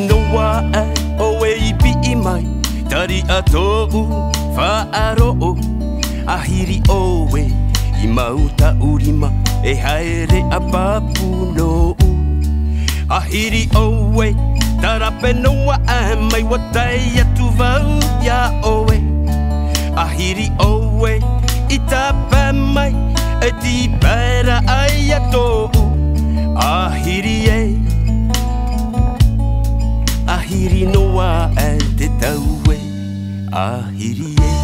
noa ai o e ipi i mai Tari a tōu whaaro o Ahiri o e i mauta urima E haere a papu no u Ahiri o e tara pe noa ai Mai watai atu vau ia o e Ahiri o e Ahiri noa e te tau e ahiri e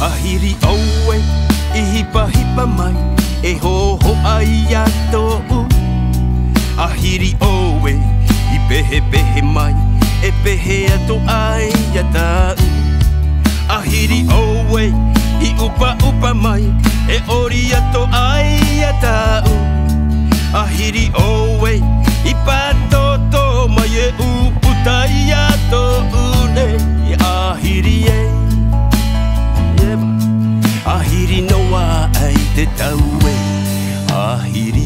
Ahiri au e, i hipa hipa mai, e ho ho ai a tōu Ahiri au e, pehe pehe mai, e pehe ato ai a tāu tahiri owe i upa upa mai e ori ato ai a tau ahiri owe i pato to mai e uputai ato une ahiri e ahiri noa ai te tau e ahiri